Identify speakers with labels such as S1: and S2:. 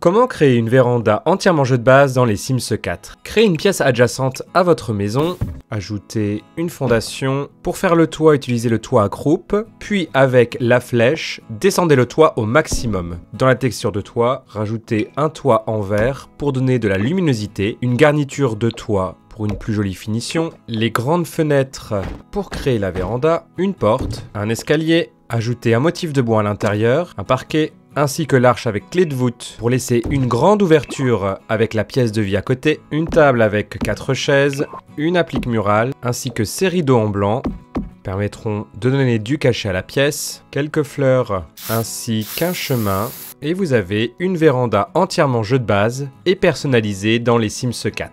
S1: Comment créer une véranda entièrement jeu de base dans les Sims 4 Créez une pièce adjacente à votre maison, ajoutez une fondation. Pour faire le toit, utilisez le toit à croupe, puis avec la flèche, descendez le toit au maximum. Dans la texture de toit, rajoutez un toit en verre pour donner de la luminosité, une garniture de toit pour une plus jolie finition, les grandes fenêtres pour créer la véranda, une porte, un escalier, ajoutez un motif de bois à l'intérieur, un parquet, ainsi que l'arche avec clé de voûte pour laisser une grande ouverture avec la pièce de vie à côté, une table avec quatre chaises, une applique murale, ainsi que ces rideaux en blanc permettront de donner du cachet à la pièce, quelques fleurs ainsi qu'un chemin, et vous avez une véranda entièrement jeu de base et personnalisée dans les Sims 4.